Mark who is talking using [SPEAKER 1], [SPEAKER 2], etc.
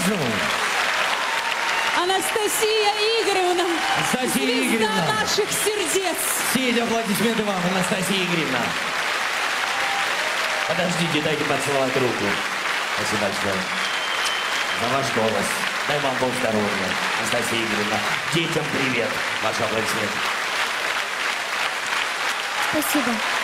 [SPEAKER 1] по-разному. Анастасия Игоревна, Анастасия Игоревна. наших сердец.
[SPEAKER 2] Все эти аплодисменты вам, Анастасия Игоревна. Подождите, дайте поцеловать руку. Спасибо большое за ваш голос. Дай вам Бог здоровья, Анастасия Игоревна. Детям привет. Ваш аплодисмент.
[SPEAKER 3] Спасибо.